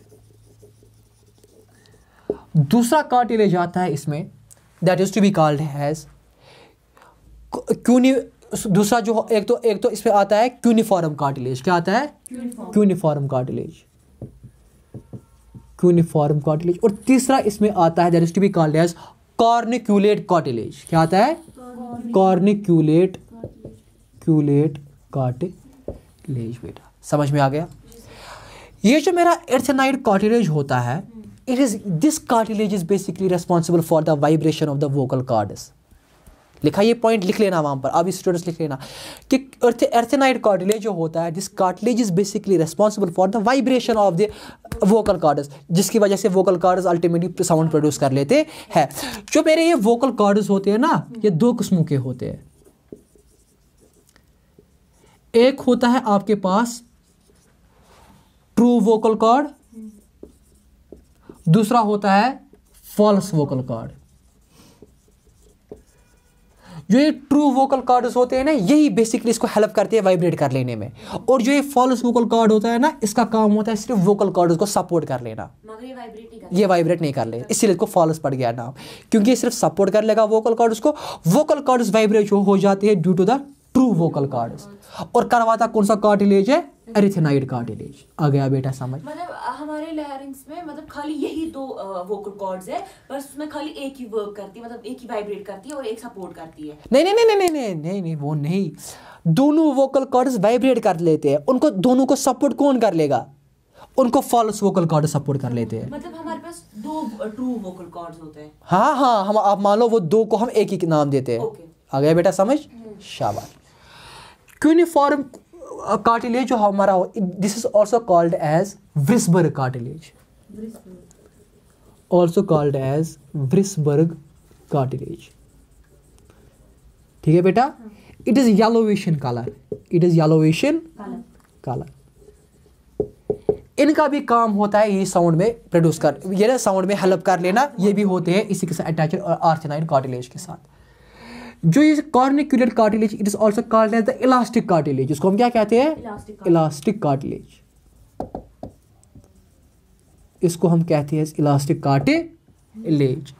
दूसरा कार्टिलेज आता है इसमें that is to be called has cunei दूसरा जो एक तो एक तो इसमें आता है क्यूनिफॉर्म कार्टिलेज क्या आता है? क्यूनिफॉर्म कार्टिलेज क्यूनिफॉर्म कार्टिलेज और तीसरा इसमें आता है that is to be called as corniculate cartilage क्या आता है? कॉर्निक्यूलेट क्यूलेट कार्टिलेज बेटा। समझ में आ गया? ये जो मेरा एर्थेनाइड कार्टिलेज होता है it is, this cartilage is basically responsible for the vibration of the vocal cords. लिखा ये पॉइंट लिख लेना वहाँ पर। अभी स्टूडेंट्स लिख लेना। कि अर्थ एर्थेनाइड कार्टिलेज जो होता है this cartilage is basically responsible for the vibration of the vocal cords जिसकी वजह से vocal cords ultimately sound produce कर लेते हैं। जो मेरे ये वोकल कार्ड्स होते हैं ना, ये दो किस्मों के होते हैं। एक होता है आपके पास ट्रू वोकल कॉर्ड दूसरा होता है फॉल्स वोकल कॉर्ड जो ये ट्रू वोकल कार्ड्स होते हैं ना यही बेसिकली इसको हेल्प करते हैं वाइब्रेट कर लेने में. और जो ये फॉल्स वोकल कार्ड होता है ना इसका काम होता है सिर्फ़ वोकल कार्ड को सपोर्ट कर लेना. ये वाइब्रेट नहीं कर ले. इसीलिए इसको फॉल्स पड़ गया नाम. क्योंकि ये सिर्फ़ सपोर्ट कर लेगा वोकल कार्ड्स को. वोकल कार्ड्स वाइब्रेट हो जाते हैं due to the true vocal cords और करवाता कौन सा कार्ड कार्टिलेज है एरिथेनाइड कार्टिलेज आ गया बेटा समझ। मतलब हमारे लैरिंग्स में मतलब खाली यही दो वोकल कॉर्ड्स है बस उसमें खाली एक ही वर्क करती है मतलब एक ही वाइब्रेट करती है और एक सपोर्ट करती है। नहीं नहीं नहीं नहीं नहीं नहीं नहीं वो नहीं। दोनों वोकल कॉर्ड्स वाइब्रेट कर लेते हैं। उनको दोनों को सपोर्ट कौन कर लेगा? उनको फॉल्स वोकल कॉर्ड सपोर्ट कर लेते हैं। मतलब हमारे पास दो ट्रू वोकल कॉर्ड्स होते हैं। हाँ हाँ हम आप मान लो वो दो को हम एक ही नाम देते हैं। ओके। आ गया बेटा समझ? हम्म। शाबाश। क्यूनिफॉर्म कार्टिलेज जो हमारा हो this is also called as Wrisberg cartilage also called as Wrisberg cartilage ठीक है बेटा? It is yellowish in colour it is yellowish in colour इनका भी काम होता है ये साउंड में प्रोड्यूस कर, ये ना साउंड में हेल्प कर लेना, ये भी होते हैं इसी के साथ अटैच और आर्थेनाइड कार्टिलेज के साथ। जो ये corniculate cartilage it is also called as the elastic cartilage इसको हम क्या कहते हैं? इलास्टिक कार्टिलेज इसको हम कहते हैं इलास्टिक कार्टिलेज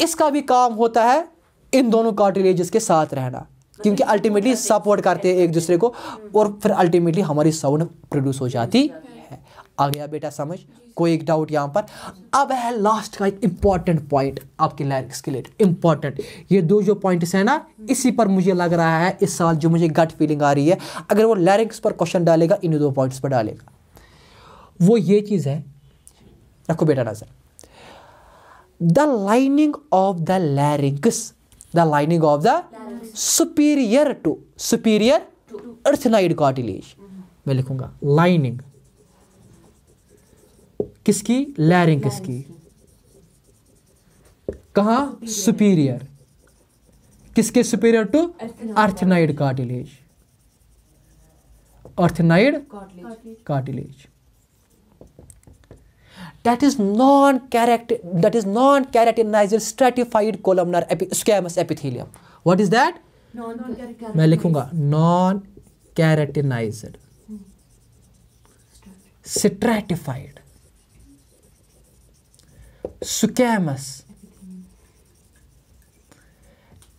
इसका भी काम होता है इन दोनों कार्टिलेजेस के साथ रहना क्योंकि अल्टीमेटली सपोर्ट करते हैं एक दूसरे को और फिर अल्टीमेटली हमारी साउंड प्रोड्यूस हो जाती है। आ गया बेटा समझ? कोई एक डाउट यहाँ पर। अब है लास्ट का एक इंपॉर्टेंट पॉइंट आपके लैरिक्स के लिए। इंपॉर्टेंट ये दो जो पॉइंट्स है ना, इसी पर मुझे लग रहा है इस साल जो मुझे गट फीलिंग आ रही है, अगर वो लैरिक्स पर क्वेश्चन डालेगा इन दो पॉइंट्स पर डालेगा। वो ये चीज़ है, रखो बेटा नज़र। The lining of the larynx the lining of the superior to superior arytenoid cartilage मैं लिखूँगा लाइनिंग किसकी? लैरिंग किसकी? कहा? सुपीरियर। किसके superior to? Arytenoid cartilage arytenoid cartilage that is non correct that is non keratinize stratified columnar squamous epithelium what is that मैं लिखूँगा non keratinize stratified squamous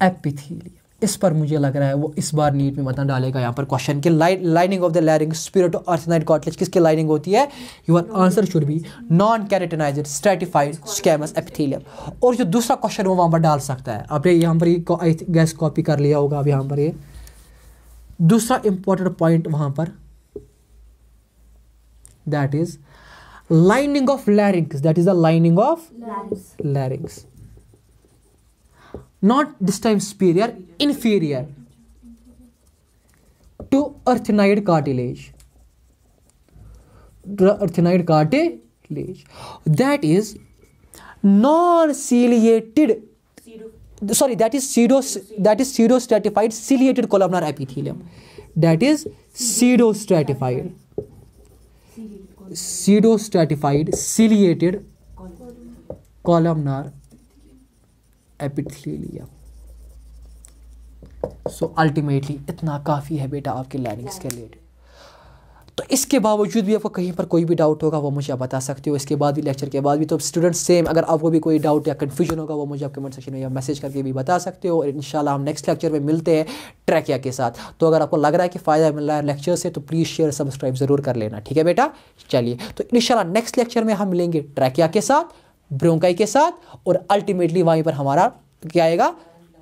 epithelium इस पर मुझे लग रहा है वो इस बार नीट में मतलब डालेगा यहाँ पर क्वेश्चन के। Lining of the larynx superior arytenoid cartilage किसकी लाइनिंग होती है? Your answer should be non keratinized stratified squamous epithelium और जो दूसरा क्वेश्चन वो वहाँ पर डाल सकता है। आपने यहाँ पर गैस कॉपी कर लिया होगा अब यहाँ पर ये। दूसरा इंपॉर्टेंट पॉइंट वहाँ पर that is lining of larynx. That is the lining of larynx, larynx. not this time superior inferior. To arachnoid cartilage. Arachnoid cartilage. That is non-ciliated. Sorry that is pseudo that is pseudo stratified ciliated columnar epithelium. That is pseudo stratified pseudostratified ciliated columnar epithelia so ultimately इतना काफ़ी है बेटा आपके लैरिंग्स के related इसके बावजूद भी आपको कहीं पर कोई भी डाउट होगा, वो मुझे आप बता सकते हो। इसके बाद भी लेक्चर के बाद भी तो स्टूडेंट सेम अगर आपको भी कोई डाउट या कन्फ्यूज़न होगा, वो मुझे आप कमेंट सेक्शन में या मैसेज करके भी बता सकते हो। और इंशाल्लाह हम नेक्स्ट लेक्चर में मिलते हैं ट्रैकिया के साथ। तो अगर आपको लग रहा है कि फ़ायदा मिल रहा है लेक्चर से तो प्लीज़ शेयर सब्सक्राइब ज़रूर कर लेना। ठीक है बेटा? चलिए तो इंशाल्लाह नेक्स्ट लेक्चर में हम मिलेंगे ट्रैकिया के साथ ब्रोंकाई के साथ, और अल्टीमेटली वहीं पर हमारा क्या आएगा?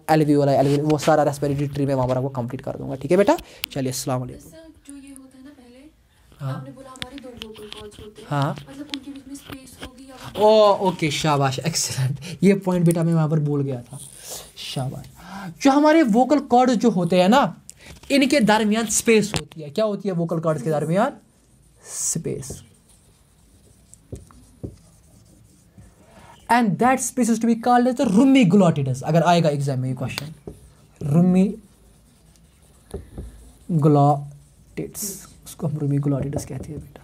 एलवीओला एलवी वो सारा रेस्पिरेटरी ट्री में वहाँ पर आपको कंप्लीट कर दूँगा। ठीक है बेटा? चलिए, अस्सलाम वालेकुम सर जो ये होता है। ना पहले आपने बोला हमारे दो वोकल कॉर्ड्स होते हैं। मतलब उनके बीच में स्पेस होगी या ओ ओके शाबाश एक्सीलेंट ये पॉइंट बेटा मैं वहाँ पर बोल गया था। शाबाश। जो हमारे वोकल कॉर्ड जो होते हैं ना इनके दरमियान स्पेस होती है। क्या होती है वोकल कॉर्ड्स के दरमियान? Space and that space is to be called as rima glottidis अगर आएगा एग्ज़ाम में ये क्वेश्चन रूमी ग्लोटिड्स उसको हम रूमी ग्लोटिडस कहते हैं बेटा।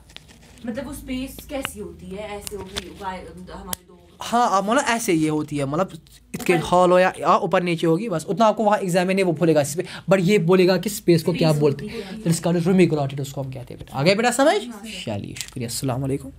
मतलब वो स्पेस कैसी होती है? ऐसे होगी हमारे दो हाँ आप मतलब ऐसे ये होती है मतलब इसके हॉल हो या ऊपर नीचे होगी बस उतना आपको वहाँ एग्ज़ाम में नहीं वो भूलेगा इस पर बट ये बोलेगा कि स्पेस को क्या बोलते हैं। तो इसका रूमी ग्लॉटेड उसको हम कहते हैं बेटा। आ गए बेटा समझ? चलिए शुक्रिया अस्सलाम वालेकुम।